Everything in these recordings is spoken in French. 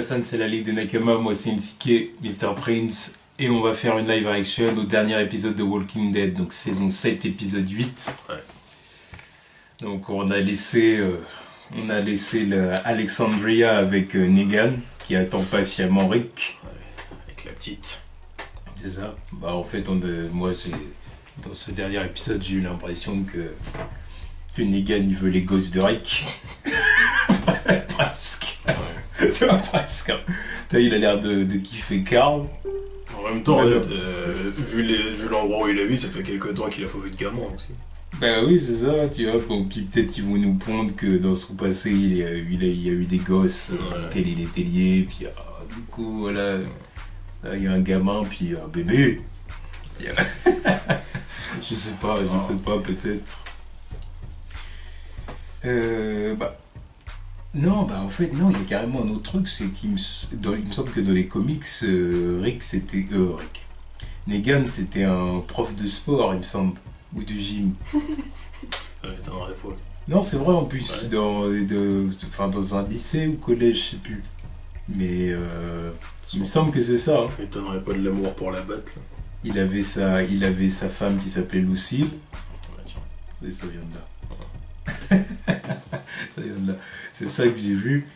C'est la Ligue des Nakama, moi c'est Nsuke, Mr. Prince, et on va faire une live reaction au dernier épisode de Walking Dead, donc saison 7, épisode 8. Ouais. Donc on a laissé, euh, on a laissé le Alexandria avec euh, Negan, qui attend patiemment Rick. Avec la petite. C'est ça Bah en fait, on a- moi j'ai dans ce dernier épisode, j'ai eu l'impression que, que Negan il veut les gosses de Rick. presque. tu vois, presque. T'as, il a l'air de, de kiffer Carl. En même temps, euh, vu l'endroit où il a vu, ça fait quelques temps qu'il a fauvé de gamin aussi. Bah oui, c'est ça, tu vois. Bon, puis peut-être qu'ils vont nous pondre que dans son passé, il, a, il, a, il a eu des gosses euh, Ouais. auxquels il était lié. Puis ah, du coup, voilà. Là, il y a un gamin, puis un bébé. Je sais pas, je sais pas, peut-être. Euh, bah. Non, bah en fait, non, il y a carrément un autre truc, c'est qu'il me, s- dans- il me semble que dans les comics, euh, Rick, c'était. Euh, Rick. Negan, c'était un prof de sport, il me semble. Ou de gym. Ouais, t'en aurais pas. Non, c'est vrai en plus, Ouais. dans, de, enfin, dans un lycée ou collège, je sais plus. Mais euh, il me semble que c'est ça. hein. M'étonnerait pas de l'amour pour la bête, là. Il, avait sa, il avait sa femme qui s'appelait Lucille. Ouais, tiens. Et ça vient de là. ça vient de là. C'est ça que j'ai vu.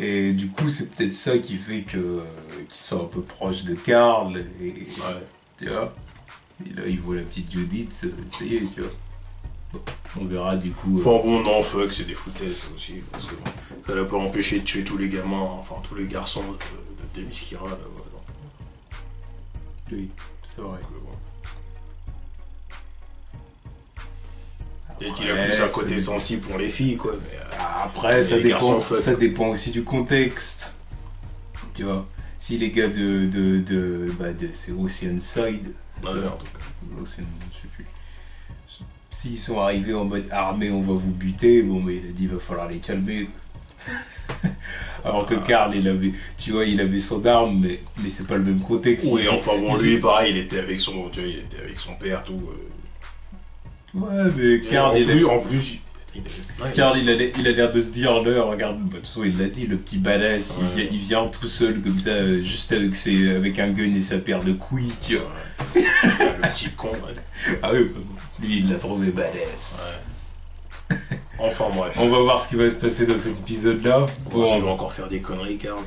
Et du coup, c'est peut-être ça qui fait que euh, qu'ils sont un peu proches de Karl. Et, Ouais. tu vois. Et là, il voit la petite Judith, ça ça y est, tu vois. Bon, on verra du coup. euh, Enfin bon, non, fuck, c'est des foutaises aussi. Parce que bon, ça l'a pas empêché de tuer tous les gamins, enfin tous les garçons de, de là. donc, oui, c'est vrai. euh. Et qu'il a plus un côté sensible pour les filles, quoi. Mais, euh, Après, ça dépend, ça dépend aussi du contexte. Tu vois, si les gars de. de, de, bah, de c'est Oceanside. cas. Ocean, je sais plus. S'ils sont arrivés en mode armé, on va vous buter. Bon, mais il a dit, il va falloir les calmer. Alors que Ah. Karl, il avait, tu vois, il avait son arme, mais, mais c'est pas le même contexte. Oui, enfin bon, lui, pareil, il était avec son, tu vois, il était avec son père, tout. euh. Ouais, mais Et Karl, en, il, plus, a, en plus, il, il avait- ouais, Karl, il a, il a l'air de se dire, là, regarde, bah, de toute façon, il l'a dit, le petit badass, il, Ouais. vient, il vient tout seul, comme ça, euh, juste avec, ses, avec un gun et sa paire de couilles, tu vois. Ouais. le petit con. Ah oui, bah, bon, il l'a trouvé badass. Enfin bref. On va voir ce qui va se passer dans cet épisode-là. On va Bon, encore faire des conneries, Karl.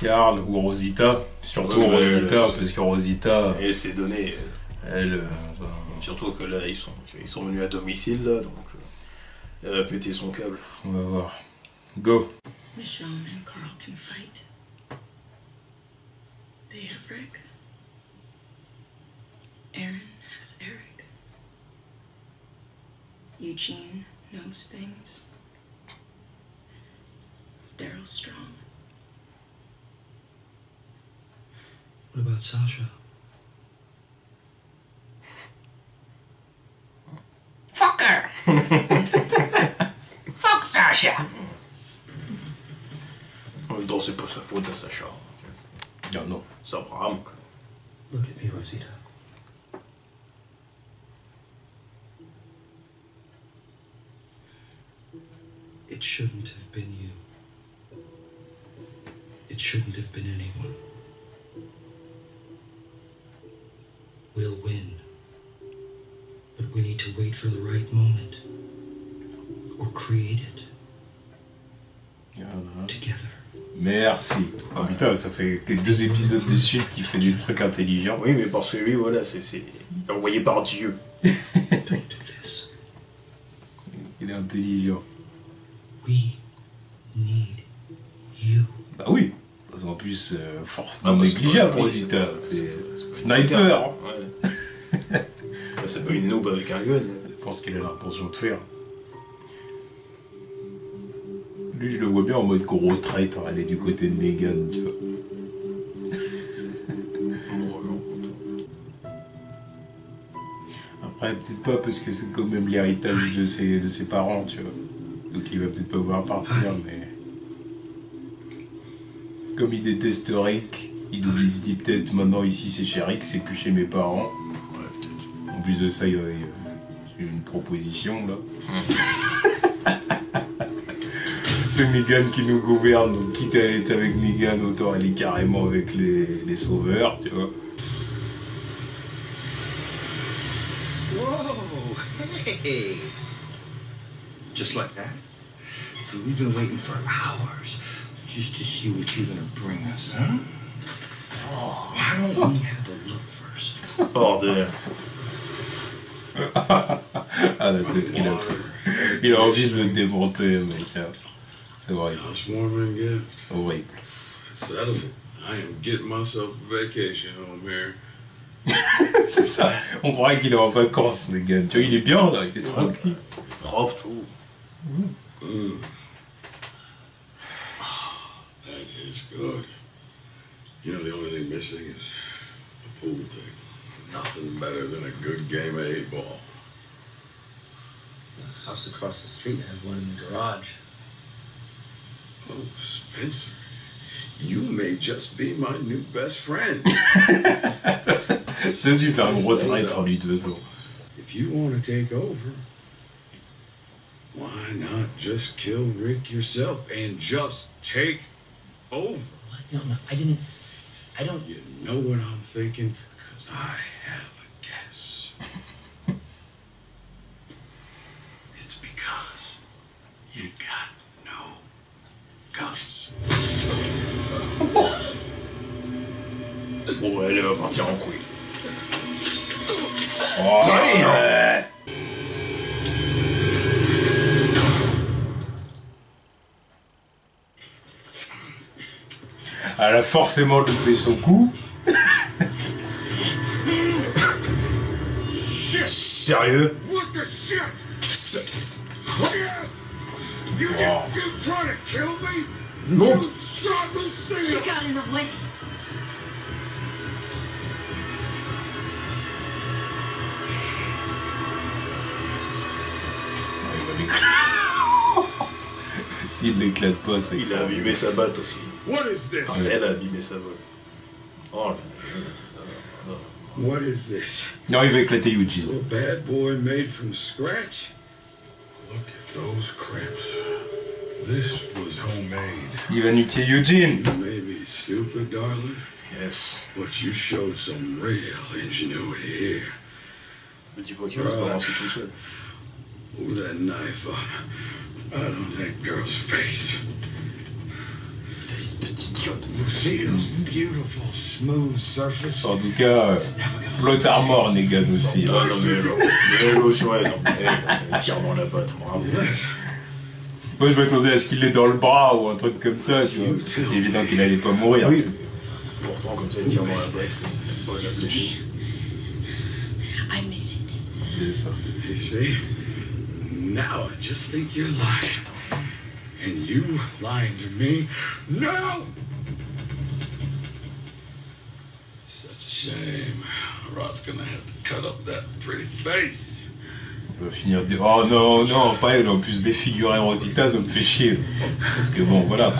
Karl ou Rosita, surtout Ouais, ouais, Rosita, parce que Rosita, Et c'est donné. euh, elle, euh, enfin, Surtout que là, ils sont, ils sont venus à domicile, là, donc. Elle a pété son câble. on va voir. Go. Michonne and Carl can fight. They have Rick. Aaron has Eric. Eugene knows things. Daryl's strong. What about Sasha? En même temps, c'est pas sa faute à Sacha. Non, non. C'est Abraham, quoi. Look at me, Rosita. It shouldn't have been you. It shouldn't have been anyone. We'll win. But we need to wait for the right moment. Or create it together. Merci. Oh putain, ça fait deux épisodes de suite qui fait des trucs intelligents. Oui, mais parce que lui, voilà, c'est envoyé par Dieu. Don't do this. Il est intelligent. We need you. Bah oui. Qu'en plus, euh, force Ah, non parce que- négligeable, pas sniper. Ouais. Bah, c'est pas une noob avec un gun. Je pense qu'il a l'intention de faire. Lui, je le vois bien en mode gros traître, aller du côté de Negan, tu vois. Après, peut-être pas parce que c'est quand même l'héritage de ses, de ses parents, tu vois. Donc il va peut-être pas vouloir partir, mais. Comme il déteste Rick, il, nous- il se dit peut-être maintenant ici c'est chez Rick, c'est plus chez mes parents. Ouais, peut-être. En plus de ça, il y a il y a une proposition là. C'est Negan qui nous gouverne, donc quitte à être avec Negan, autant aller carrément avec les, les sauveurs, tu vois. Whoa, hey. Just like that? So we've been waiting for hours just to see what you're gonna bring us, huh? Why don't we have a look first? Bordel. Ah, la tête qu'il a fait. Il a envie de le démonter, mais tiens. C'est horrible. Housewarming gift. Horrible. Settle it. I am getting myself a vacation home here. c'est ça. On croirait qu'il est en vacances, Negan. Tu vois, il est bien là, il est tranquille. Propre, tout. Mm. That is good. You know, the only thing missing is a pool table. Nothing better than a good game of eight ball. The house across the street has one in the garage. Oh, Spencer, you may just be my new best friend. Je te dis, c'est un gros traître, lui, de toute façon. If you want to take over, why not just kill Rick yourself and just take over? What? No, no, I didn't. I don't. You know what I'm thinking? Because I have Elle va partir en couille. Oh, ouais. Elle a forcément loupé son coup. Sérieux? What S'il l'éclate pas, c'est Il a abîmé sa batte aussi. What is this? Elle a abîmé sa botte. Oh là. What is this? Non, il va éclater Eugene. A bad boy made from scratch? Look at those crimps. This was homemade. Il va niquer Eugene. You may be stupid, darling, Yes. but you showed some real ingenuity here. Me dis pas qu'il va se balancer tout seul. Move that knife up out on that girl's face. En tout cas, euh, plot armor, Negan aussi. Ah non mais non. Mais l'autre, ouais, non. Elle, elle tire dans la batte, bravo. Moi, je m'attendais à ce qu'il l'ait dans le bras ou un truc comme ça, tu vois. C'était évident qu'il allait pas mourir. Oui. Pourtant, comme ça, elle tire dans la batte. Bonne à fléchir. I made it. C'est ça. Now I just think you're lying. And you lying to me? No! Such a shame. Rod's gonna have to cut up that pretty face. Il va finir de... Oh non, non, pas elle. En plus, défigurer Rosita, ça me fait chier. Parce que bon, voilà.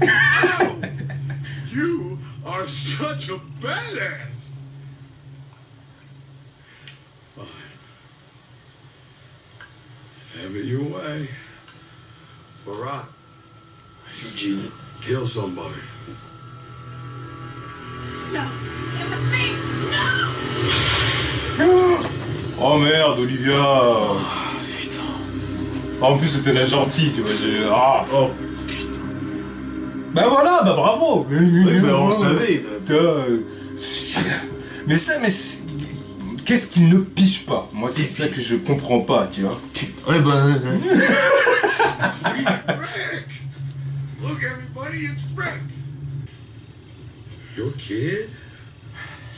You are such a badass! Fine. Have it your way. For Rod, Eugene. kill somebody. No, it was me. Oh merde, Olivia En plus, c'était la gentille, tu vois. j'ai- Ah Oh, Bah voilà, bah bravo oui, bah on le savait. Putain, Mais ça, mais... Qu'est-ce qu'il ne pige pas Moi, c'est ça que je comprends pas, tu vois. Ouais, ben. Rick! Look, everybody, it's Rick! Your kid?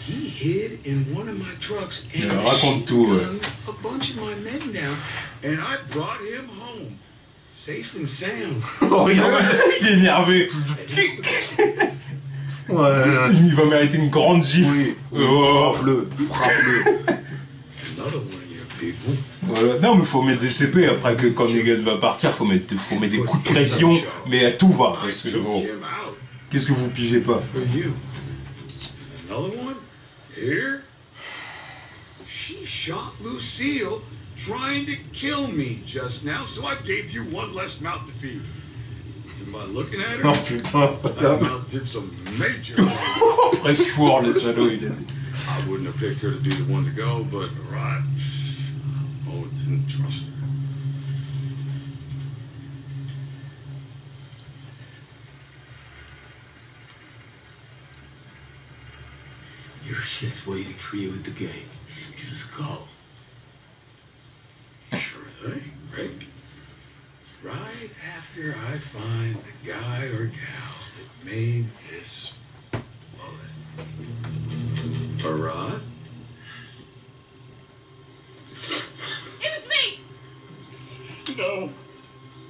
He hid in one of my trucks and Yeah, raconte tout, ouais. a bunch of my men down, and I brought him home, safe and sound. Oh, regarde. Il est énervé. Il va mériter une grande gifle Oui. Oh. Frappe-le. Frappe-le. Another one of your people. Voilà. Non, mais faut mettre des CP après que quand Negan va partir, faut mettre, faut mettre des coups de pression, mais à tout va. Parce que bon, qu'est-ce que vous pigez pas? For you. Another one? Here? She shot Lucille trying to kill me just now, so I gave you one less mouth to feed. By looking at her? Oh her. putain. That mouth did some major. Très fort, le salaud, il a dit. I wouldn't have picked her to be the one to go, but right. Oh, didn't trust her. Your shit's waiting for you at the gate. Just go. Sure thing, Rick. Right after I find the guy or gal that made this bullet. Parad? It was me! Non.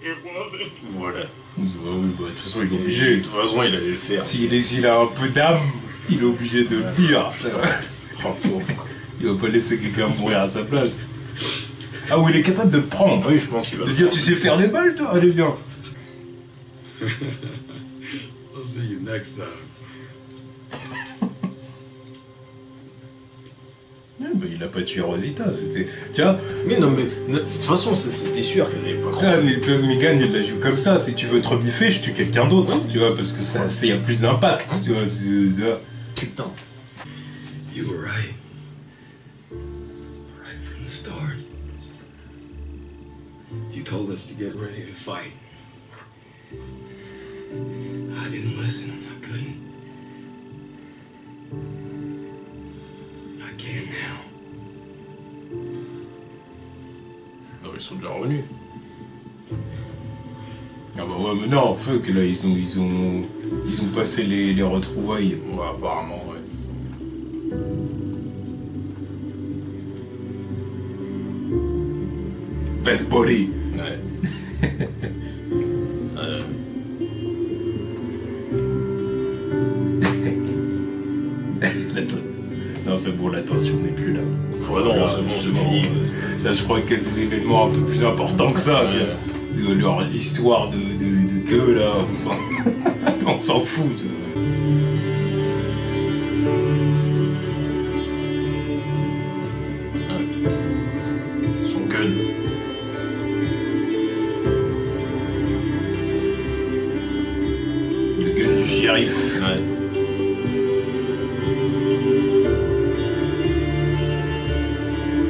It wasn't. Voilà. Ouais, oui, bah, de toute façon, il est De obligé. toute façon, il allait le faire. S'il est- s'il a un peu d'âme, il est obligé de le dire. Oh. Il va pas laisser quelqu'un mourir à sa place. Ah oui, il est capable de le prendre. Oui, je pense qu'il va De dire, tu sais faire des balles, toi Allez, viens. I'll see you next time. Il a pas tué Rosita, c'était. Tu vois, Mais non, mais de toute façon, c'était sûr qu'elle allait pas croire. Nitos Megan, il la joue comme ça. Si tu veux te rebiffer, je tue quelqu'un d'autre, tu vois, parce que ça, ça y a plus d'impact, tu vois. Putain. You were. Right told us to get ready to fight. I didn't listen. I couldn't. I can now. Non, ils sont déjà revenus. Ah bah ouais, mais non, fuck, là, ils ont, ils ont, ils ont passé les, les retrouvailles. Ouais, apparemment, ouais. Best body. Euh, Non, c'est bon, l'attention n'est plus là. ouais, non, c'est bon, c'est fini. Là, je crois qu'il y a des événements un peu plus importants que ça. tu Ouais. vois. De leurs histoires de, de, de queue, là, on s'en, on s'en fout. tu vois. Shérif. Ouais.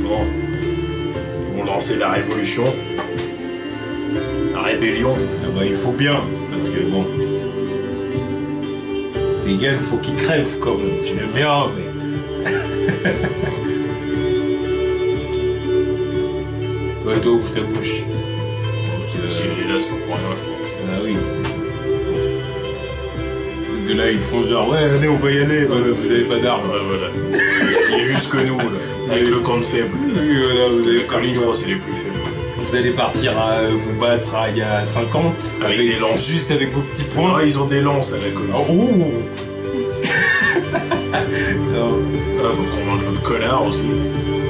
Bon. Ils vont lancer la révolution. La rébellion. Ah bah, il faut bien, parce que bon. Tes guns, faut qu'ils crèvent quand même. Tu l'aimes bien, mais. toi, ouvre ta bouche. Là, c'est pas pour rien, je pense. Ah oui. Que là, ils font genre, ouais, allez, on va y aller, ouais, mais vous avez pas d'armes. Ouais, voilà. Il y a juste que nous, là. Avec le camp de faible. Oui, voilà, vous collines, je crois, c'est les plus faibles. Vous allez partir à vous battre à, il y a 50 Avec des lances. Juste avec vos petits points. Ouais, ils ont des lances à la colline. Oh, oh. Non. Là, faut convaincre l'autre connard aussi.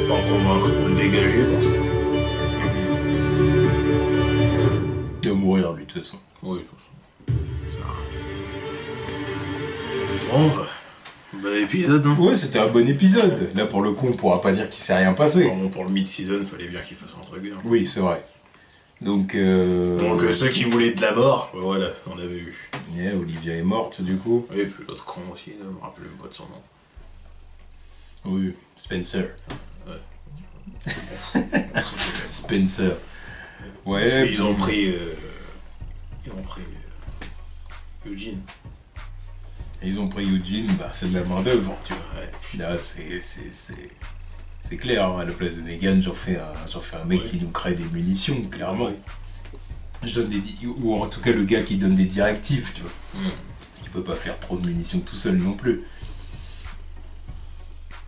Pas en convaincre, faut le dégager parce que. Il va mourir lui de toute façon. Oui, de toute façon. Bon, bah, bon épisode, hein. Ouais, c'était un bon épisode. Là, pour le coup, on pourra pas dire qu'il s'est rien passé. Bon, pour le mid-season, fallait bien qu'il fasse un truc bien. Oui, c'est vrai. Donc, euh... Donc, euh, ceux qui voulaient de la mort, bah, voilà, on avait eu. yeah, Olivia est morte, du coup. Et puis l'autre con aussi, je me rappelle même pas de son nom. Oui, Spencer. Ouais. Spencer. Et Ouais. ils ont pris. euh, Ils ont pris. euh, Eugene. Ils ont pris Eugene, bah, c'est de la main d'œuvre, tu vois. Là, c'est, c'est, clair, hein, à la place de Negan, j'en fais un, j'en fais un mec Ouais. qui nous crée des munitions, clairement. Ouais. Je donne des, ou en tout cas le gars qui donne des directives, tu vois. Hmm. Qui peut pas faire trop de munitions tout seul non plus.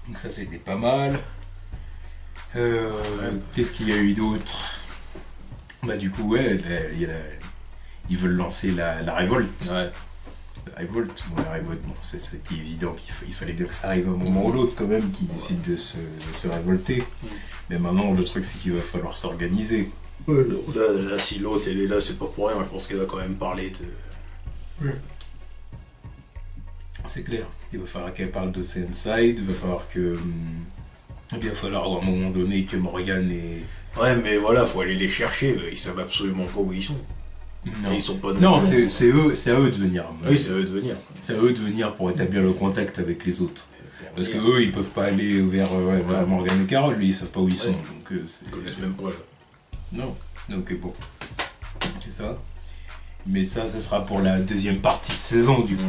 Donc ça, c'était pas mal. Euh, Qu'est-ce qu'il y a eu d'autre? Bah du coup, ouais, la- il y a la- ils veulent lancer la, la révolte. Ouais. La révolte, bon, la révolte, bon, c'est- c'était évident qu'il fa- il fallait bien que ça arrive à un moment ou l'autre quand même, qu'ils décident de se, de se révolter. Mm. Mais maintenant, le truc, c'est qu'il va falloir s'organiser. Ouais, donc là, là, si l'autre elle est là, c'est pas pour rien. Je pense qu'elle va quand même parler de. C'est clair. Il va falloir qu'elle parle de Side, il va falloir que. hum, Il va falloir à un moment donné que Morgan et. Ouais, mais voilà, faut aller les chercher. Ils savent absolument pas où ils sont. Non, Et ils sont pas non c'est eux, c'est à eux de venir. Oui, c'est à eux de venir. C'est à eux de venir pour établir le contact avec les autres. Parce que eux, ils peuvent pas aller vers, euh, ouais, vers Ouais. Morgan et Carol, lui, ils savent pas où ils sont. Ouais. Donc, euh, Ils connaissent même pas. là. Non, donc bon. C'est ça. Mais ça, ce sera pour la deuxième partie de saison, du coup.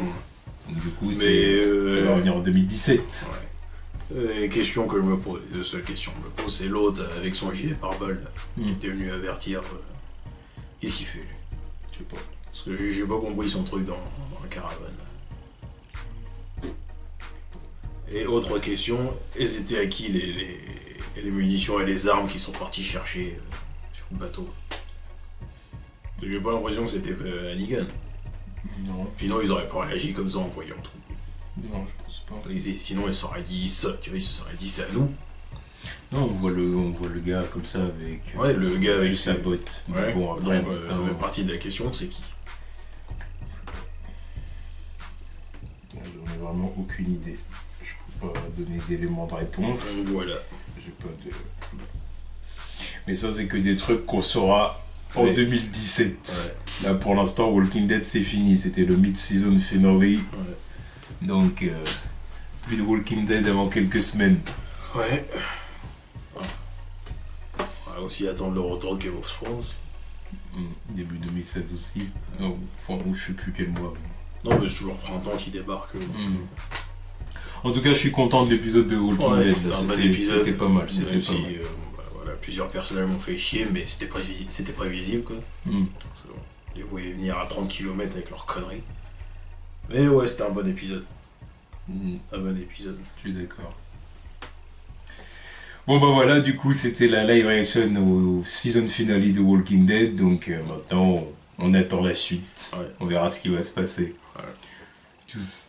Donc, du coup, c'est, euh, ça va revenir en 2017. Ouais. Les questions que je me pose, la seule question que je me pose, c'est l'autre avec son gilet pare-balles là, qui était venu avertir. euh, Qu'est-ce qu'il fait lui? Je sais pas. Parce que j'ai pas compris son truc dans, dans la caravane. Et autre question, et c'était à qui les, les, les munitions et les armes qui sont partis chercher euh, sur le bateau? J'ai pas l'impression que c'était euh, à Negan. Non, Sinon ils auraient pas réagi comme ça en voyant tout. non, je pense pas. Ils- Sinon ils s'auraient dit ça, tu vois, ils se seraient dit c'est à nous. Non, on voit le, on voit le gars comme ça avec, euh, Ouais, le gars avec sa ses- botte. Ouais, bon, après, donc, euh, ça euh, fait partie de la question, c'est qui j'en ai vraiment aucune idée. Je peux pas donner d'éléments de réponse. Donc voilà. J'ai pas de. Mais ça, c'est que des trucs qu'on saura en Ouais. 2017. Ouais, Là, pour l'instant, Walking Dead, c'est fini. C'était le mid-season finale. ouais. Donc, euh, plus de Walking Dead avant quelques semaines. Ouais. Aussi attendre le retour de Game of Thrones. Hmm, Début 2007 aussi. Non, enfin, je sais plus quel mois. Non, mais c'est toujours printemps qui débarque. Hmm. En tout cas, je suis content de l'épisode de Walking Ouais, Dead. c'était pas mal. C'était si, mal. euh, bah, voilà, plusieurs personnages m'ont fait chier, mais c'était prévisible, c'était prévisible quoi. Bon, ils voyaient venir à 30 km avec leurs conneries. Mais ouais, c'était un bon épisode. Un bon épisode. Je suis d'accord. Bon bah voilà, du coup c'était la live reaction au season finale de Walking Dead, donc euh, maintenant on, attend la suite. Ouais. On verra ce qui va se passer. Ouais. Tchuss.